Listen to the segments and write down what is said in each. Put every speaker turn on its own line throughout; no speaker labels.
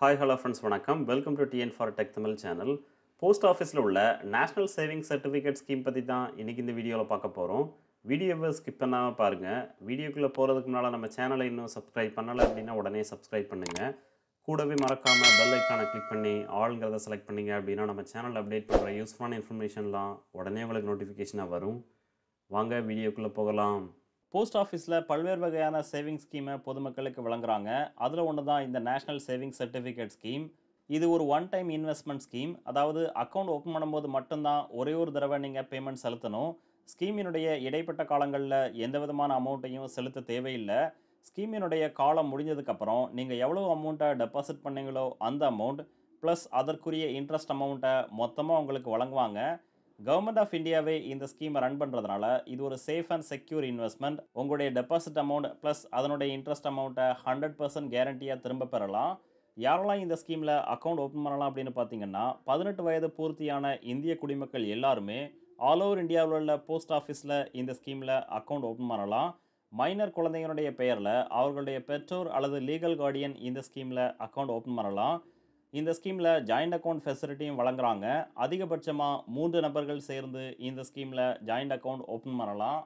Hi hello friends வணக்கம். Welcome to TN for tech Tamil channel post ஆஃபீஸில் உள்ள national saving certificate scheme பற்றி தான் இன்றைக்கி இந்த வீடியோவில் பார்க்க போகிறோம் வீடியோவை ஸ்கிப் பண்ணாமல் பாருங்கள் வீடியோக்குள்ளே போகிறதுக்கு முன்னால் நம்ம சேனலை இன்னும் சப்ஸ்கிரைப் பண்ணலை அப்படின்னா உடனே சப்ஸ்கிரைப் பண்ணுங்கள் கூடவே மறக்காமல் பெல் ஐக்கானை கிளிக் பண்ணி ஆளுங்கிறத செலக்ட் பண்ணீங்க அப்படின்னா நம்ம சேனல் அப்டேட் பண்ணுற யூஸ்ஃபுல்லான இன்ஃபர்மேஷன்லாம் உடனே உங்களுக்கு நோட்டிஃபிகேஷனாக வரும். வாங்க வீடியோக்குள்ளே போகலாம். போஸ்ட் ஆஃபீஸில் பல்வேறு வகையான சேவிங் ஸ்கீமை பொதுமக்களுக்கு வழங்குறாங்க. அதில் ஒன்று தான் இந்த நேஷனல் சேவிங் சர்டிஃபிகேட் ஸ்கீம். இது ஒரு ஒன் டைம் இன்வெஸ்ட்மெண்ட் ஸ்கீம் அதாவது அக்கௌண்ட் ஓப்பன் பண்ணும்போது மட்டும்தான் ஒரே ஒரு தடவை நீங்கள் பேமெண்ட் செலுத்தணும். ஸ்கீமினுடைய இடைப்பட்ட காலங்களில் எந்த விதமான அமௌண்ட்டையும் செலுத்த தேவையில்லை. ஸ்கீமினுடைய காலம் முடிஞ்சதுக்கப்புறம் நீங்கள் எவ்வளோ அமௌண்ட்டை டெபாசிட் பண்ணீங்களோ அந்த அமௌண்ட் ப்ளஸ் அதற்குரிய இன்ட்ரெஸ்ட் அமௌண்ட்டை மொத்தமாக உங்களுக்கு வழங்குவாங்க. கவர்மெண்ட் ஆஃப் இந்தியாவே இந்த ஸ்கீமை ரன் பண்ணுறதுனால இது ஒரு சேஃப் அண்ட் செக்யூர் இன்வெஸ்ட்மெண்ட் உங்களுடைய டெபாசிட் அமௌண்ட் ப்ளஸ் அதனுடைய இன்ட்ரெஸ்ட் அமௌண்ட்டை ஹண்ட்ரட் பர்சன்ட் கேரண்டியாக திரும்ப பெறலாம். யாரெல்லாம் இந்த ஸ்கீமில் அக்கௌண்ட் ஓப்பன் பண்ணலாம் அப்படின்னு பார்த்தீங்கன்னா பதினெட்டு வயது பூர்த்தியான இந்திய குடிமக்கள் எல்லாருமே ஆல் ஓவர் இந்தியாவில் உள்ள போஸ்ட் ஆஃபீஸில் இந்த ஸ்கீமில் அக்கௌண்ட் ஓப்பன் பண்ணலாம். மைனர் குழந்தைங்களுடைய பெயரில் அவர்களுடைய பெற்றோர் அல்லது லீகல் கார்டியன் இந்த ஸ்கீமில் அக்கௌண்ட் ஓப்பன் பண்ணலாம். இந்த ஸ்கீமில் ஜாயிண்ட் அக்கௌண்ட் ஃபெசிலிட்டியும் வழங்குறாங்க. அதிகபட்சமாக மூன்று நபர்கள் சேர்ந்து இந்த ஸ்கீமில் ஜாயிண்ட் அக்கௌண்ட் ஓப்பன் பண்ணலாம்.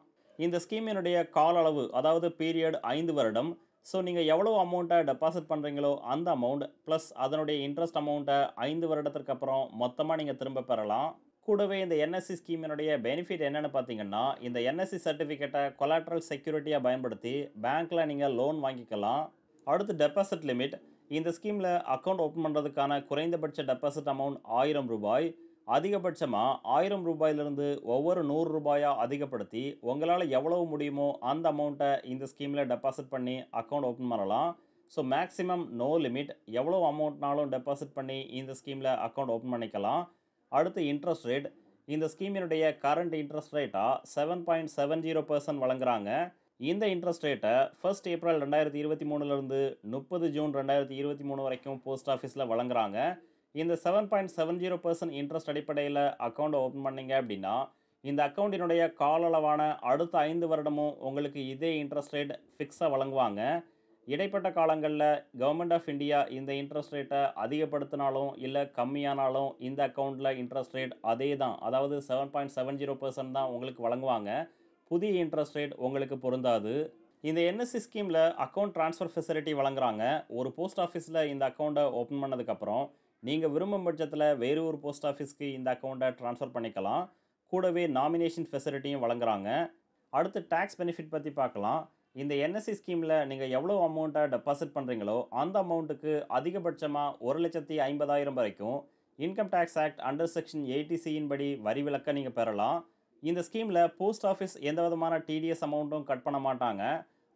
இந்த ஸ்கீமினுடைய கால அளவு அதாவது பீரியட் ஐந்து வருடம். ஸோ நீங்கள் எவ்வளோ அமௌண்ட்டை டெபாசிட் பண்ணுறீங்களோ அந்த அமௌண்ட் ப்ளஸ் அதனுடைய இன்ட்ரெஸ்ட் அமௌண்ட்டை ஐந்து வருடத்திற்கு அப்புறம் மொத்தமாக நீங்கள் திரும்ப பெறலாம். கூடவே இந்த என்எஸ்சி ஸ்கீமினுடைய பெனிஃபிட் என்னென்னு பார்த்தீங்கன்னா இந்த என்எஸ்சி சர்டிஃபிகேட்டை கொலாட்ரல் செக்யூரிட்டியாக பயன்படுத்தி பேங்க்கில் நீங்கள் லோன் வாங்கிக்கலாம். அடுத்து டெபாசிட் லிமிட் இந்த ஸ்கீமில் அக்கௌண்ட் ஓப்பன் பண்ணுறதுக்கான குறைந்தபட்ச டெபாசிட் அமௌண்ட் ஆயிரம் ரூபாய் அதிகபட்சமாக ஆயிரம் ரூபாயிலிருந்து ஒவ்வொரு நூறு ரூபாயாக அதிகப்படுத்தி உங்களால் எவ்வளவு முடியுமோ அந்த அமௌண்ட்டை இந்த ஸ்கீமில் டெபாசிட் பண்ணி அக்கௌண்ட் ஓப்பன் பண்ணலாம். ஸோ மேக்ஸிமம் நோ லிமிட் எவ்வளோ அமௌண்ட்னாலும் டெபாசிட் பண்ணி இந்த ஸ்கீமில் அக்கௌண்ட் ஓப்பன் பண்ணிக்கலாம். அடுத்து இன்ட்ரெஸ்ட் ரேட் இந்த ஸ்கீமினுடைய கரண்ட் இன்ட்ரெஸ்ட் ரேட்டாக seven point seven zero percent வழங்குறாங்க. இந்த இன்ட்ரெஸ்ட் ரேட்டை ஃபர்ஸ்ட் ஏப்ரல் ரெண்டாயிரத்தி இருபத்தி மூணுலேருந்து முப்பது ஜூன் ரெண்டாயிரத்தி இருபத்தி மூணு வரைக்கும் போஸ்ட் ஆஃபீஸில் வழங்குறாங்க. இந்த seven point seven zero percent interest அடிப்படையில் அக்கௌண்ட்டை ஓப்பன் பண்ணிங்க அப்படின்னா இந்த அக்கௌண்ட்டினுடைய கால அளவான அடுத்த ஐந்து வருடமும் உங்களுக்கு இதே இன்ட்ரெஸ்ட் ரேட் ஃபிக்ஸாக வழங்குவாங்க. இடைப்பட்ட காலங்களில் கவர்மெண்ட் ஆஃப் இந்தியா இந்த இன்ட்ரெஸ்ட் ரேட்டை அதிகப்படுத்தினாலும் இல்லை கம்மியானாலும் இந்த அக்கௌண்ட்டில் இன்ட்ரெஸ்ட் ரேட் அதே தான் அதாவது seven point seven zero percent தான் உங்களுக்கு வழங்குவாங்க. புதிய இன்ட்ரெஸ்ட் ரேட் உங்களுக்கு பொருந்தாது. இந்த என்எஸ்சி ஸ்கீமில் அக்கௌண்ட் ட்ரான்ஸ்ஃபர் ஃபெசிலிட்டி வழங்குறாங்க. ஒரு போஸ்ட் ஆஃபீஸில் இந்த அக்கௌண்ட்டை ஓப்பன் பண்ணதுக்கப்புறம் நீங்கள் விரும்பும் பட்சத்தில் வேறு ஒரு போஸ்ட் ஆஃபீஸ்க்கு இந்த அக்கௌண்ட்டை ட்ரான்ஸ்ஃபர் பண்ணிக்கலாம். கூடவே நாமினேஷன் ஃபெசிலிட்டியும் வழங்குறாங்க. அடுத்து டேக்ஸ் பெனிஃபிட் பற்றி பார்க்கலாம். இந்த என்எஸ்சி ஸ்கீமில் நீங்கள் எவ்வளோ அமௌண்ட்டை டெபாசிட் பண்ணுறீங்களோ அந்த அமௌண்ட்டுக்கு அதிகபட்சமாக ஒரு லட்சத்தி ஐம்பதாயிரம் வரைக்கும் income tax act under section eighty சியின் படி வரி விலக்க நீங்கள் பெறலாம். இந்த ஸ்கீமில் போஸ்ட் ஆஃபீஸ் எந்த விதமான டிடிஎஸ் அமௌண்ட்டும் கட் பண்ண மாட்டாங்க.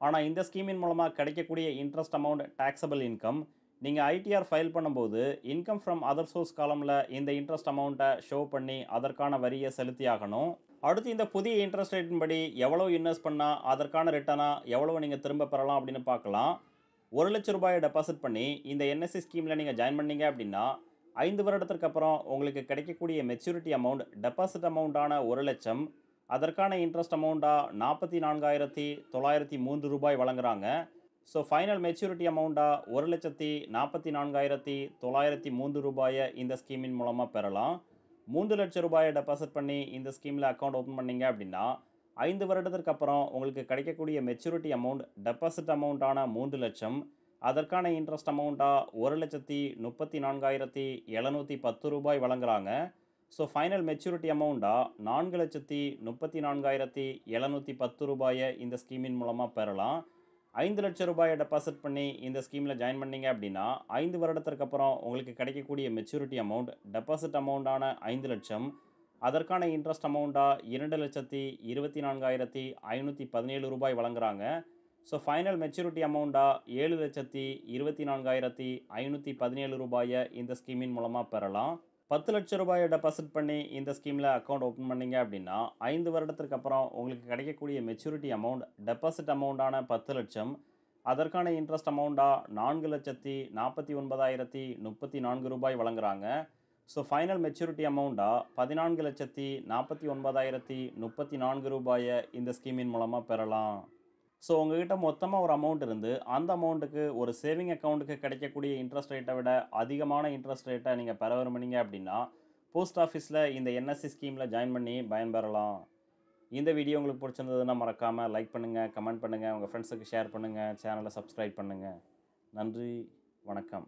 ஆனால் இந்த ஸ்கீமின் மூலமாக கிடைக்கக்கூடிய இன்ட்ரெஸ்ட் அமௌண்ட் டேக்ஸபிள் இன்கம் நீங்கள் ஐடிஆர் ஃபைல் பண்ணும்போது இன்கம் ஃப்ரம் அதர் சோர்ஸ் காலமில் இந்த இன்ட்ரெஸ்ட் அமௌண்ட்டை ஷோ பண்ணி அதற்கான வரியை செலுத்தி ஆகணும் அடுத்து இந்த புதிய இன்ட்ரெஸ்ட் ரேட்டின் படி எவ்வளோ இன்வெஸ்ட் பண்ணால் அதற்கான ரிட்டனாக எவ்வளோ நீங்கள் திரும்ப பெறலாம் அப்படின்னு பார்க்கலாம். ஒரு லட்ச ரூபாயை டெபாசிட் பண்ணி இந்த என்எஸ்சி ஸ்கீமில் நீங்கள் ஜாயின் பண்ணீங்க அப்படின்னா ஐந்து வருடத்திற்கு அப்புறம் உங்களுக்கு கிடைக்கக்கூடிய மெச்சூரிட்டி அமௌண்ட் டெபாசிட் அமௌண்ட்டான ஒரு லட்சம். அதற்கான இன்ட்ரெஸ்ட் அமௌண்ட்டாக நாற்பத்தி நான்காயிரத்தி தொள்ளாயிரத்தி மூன்று ரூபாய் வழங்குறாங்க. ஸோ ஃபைனல் மெச்சூரிட்டி அமௌண்ட்டாக ஒரு லட்சத்தி நாற்பத்தி நான்காயிரத்தி தொள்ளாயிரத்தி மூன்று ரூபாயை இந்த ஸ்கீமின் மூலமாக பெறலாம். மூன்று லட்சம் ரூபாயை டெபாசிட் பண்ணி இந்த ஸ்கீமில் அக்கௌண்ட் ஓப்பன் பண்ணீங்க அப்படின்னா ஐந்து வருடத்திற்கு அப்புறம் உங்களுக்கு கிடைக்கக்கூடிய மெச்சூரிட்டி அமௌண்ட் டெபாசிட் அமௌண்ட்டான மூன்று லட்சம். அதற்கான இன்ட்ரெஸ்ட் அமௌண்ட்டாக ஒரு லட்சத்தி முப்பத்தி நான்காயிரத்தி எழுநூற்றி பத்து ரூபாய் வழங்குறாங்க. ஸோ ஃபைனல் மெச்சூரிட்டி அமௌண்ட்டாக நான்கு லட்சத்தி முப்பத்தி நான்காயிரத்தி எழுநூற்றி பத்து ரூபாயை இந்த ஸ்கீமின் மூலமாக பெறலாம். ஐந்து லட்சம் ரூபாயை டெபாசிட் பண்ணி இந்த ஸ்கீமில் ஜாயின் பண்ணிங்க அப்படின்னா ஐந்து வருடத்திற்கு அப்புறம் உங்களுக்கு கிடைக்கக்கூடிய மெச்சூரிட்டி அமௌண்ட் டெபாசிட் அமௌண்ட்டான ஐந்து லட்சம். அதற்கான இன்ட்ரெஸ்ட் அமௌண்ட்டாக இரண்டு லட்சத்தி இருபத்தி நான்காயிரத்தி ஐநூற்றி பதினேழு ரூபாய் வழங்குறாங்க. ஸோ ஃபைனல் மெச்சூரிட்டி அமௌண்ட்டாக ஏழு லட்சத்தி இருபத்தி நான்காயிரத்தி ஐநூற்றி பதினேழு ரூபாயை இந்த ஸ்கீமின் மூலமாக பெறலாம். பத்து லட்ச ரூபாயை டெபாசிட் பண்ணி இந்த ஸ்கீமில் அக்கௌண்ட் ஓப்பன் பண்ணிங்க அப்படின்னா ஐந்து வருடத்திற்கு அப்புறம் உங்களுக்கு கிடைக்கக்கூடிய மெச்சூரிட்டி அமௌண்ட் டெபாசிட் அமௌண்ட்டான பத்து லட்சம். அதற்கான இன்ட்ரெஸ்ட் அமௌண்ட்டாக நான்கு லட்சத்தி நாற்பத்தி ஒன்பதாயிரத்தி முப்பத்தி நான்கு ரூபாய் வழங்குகிறாங்க ஸோ ஃபைனல் மெச்சூரிட்டி அமௌண்ட்டாக பதினான்கு லட்சத்தி நாற்பத்தி ஒன்பதாயிரத்தி முப்பத்தி நான்கு ரூபாயை இந்த ஸ்கீமின் மூலமாக பெறலாம். ஸோ உங்ககிட்ட மொத்தமாக ஒரு அமௌண்ட் இருந்து அந்த அமௌண்ட்டுக்கு ஒரு சேவிங் அக்கௌண்ட்டுக்கு கிடைக்கக்கூடிய இன்ட்ரெஸ்ட் ரேட்டை விட அதிகமான இன்ட்ரெஸ்ட் ரேட்டை நீங்கள் பெற விரும்புனீங்க அப்படின்னா போஸ்ட் ஆஃபீஸில் இந்த என்எஸ்சி ஸ்கீமில் ஜாயின் பண்ணி பயன்பெறலாம். இந்த வீடியோ உங்களுக்கு பிடிச்சிருந்ததுன்னா மறக்காமல் லைக் பண்ணுங்கள் கமெண்ட் பண்ணுங்கள் உங்கள் ஃப்ரெண்ட்ஸுக்கு ஷேர் பண்ணுங்கள் சேனலை சப்ஸ்கிரைப் பண்ணுங்கள் நன்றி வணக்கம்.